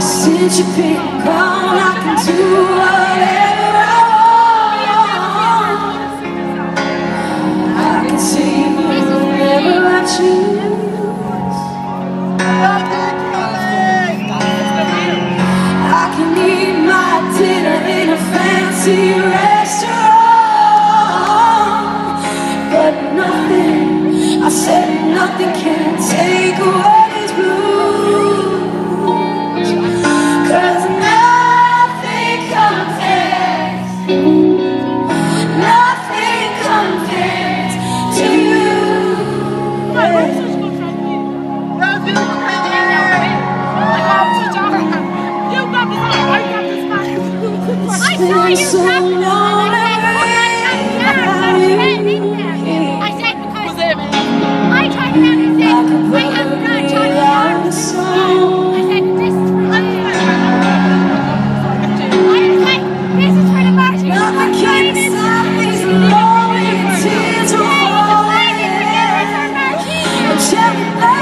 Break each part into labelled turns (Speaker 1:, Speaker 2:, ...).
Speaker 1: Since you've been gone, I can do whatever. nothing can take away. Hey, hey.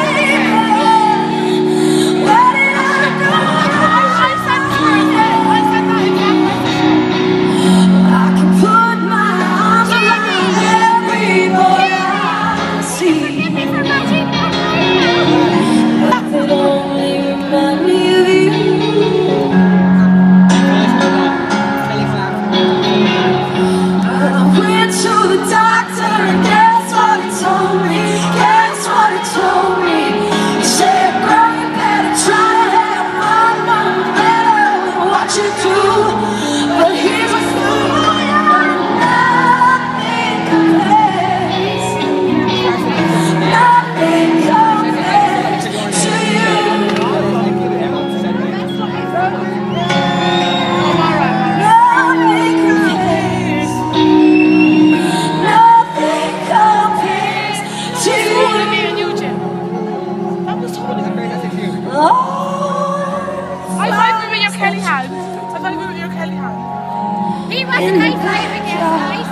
Speaker 1: in the backyard.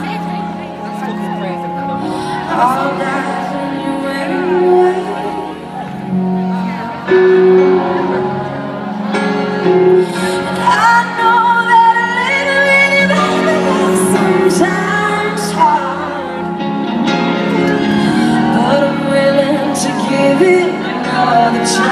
Speaker 1: All that you. I know that living is sometimes hard, but I'm willing to give it another chance.